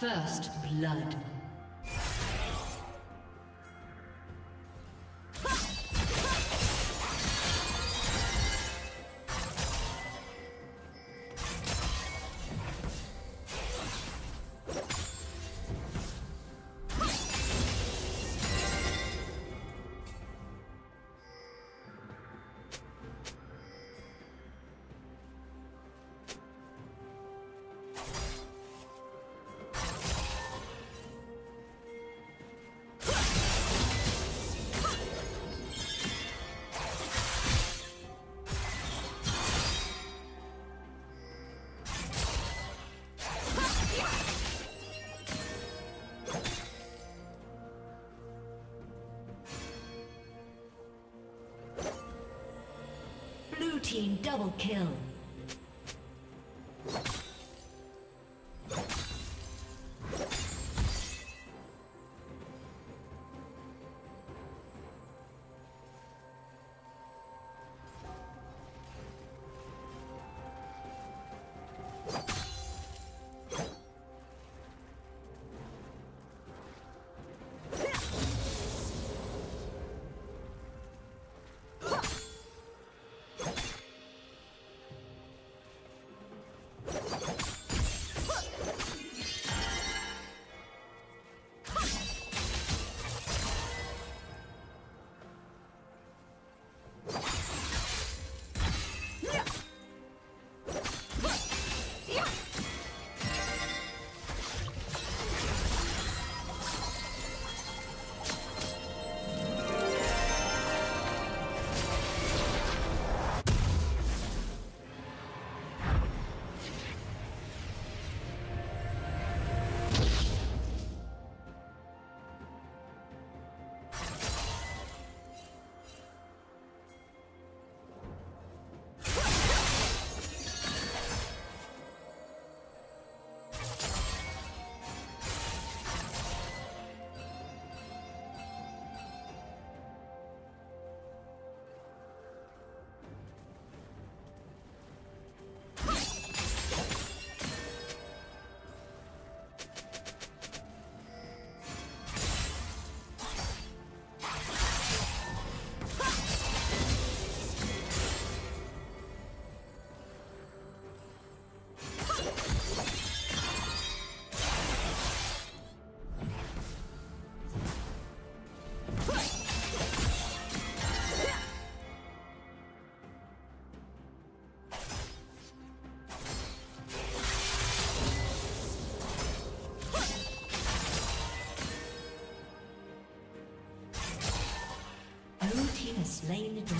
First blood. Team double kill. Slain the dragon.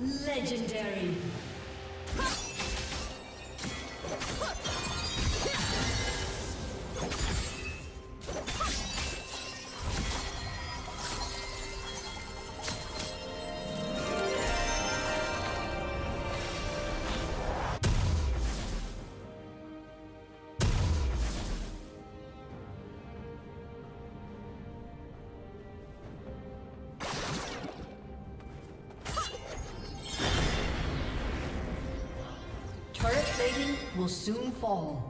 Legendary. Will soon fall.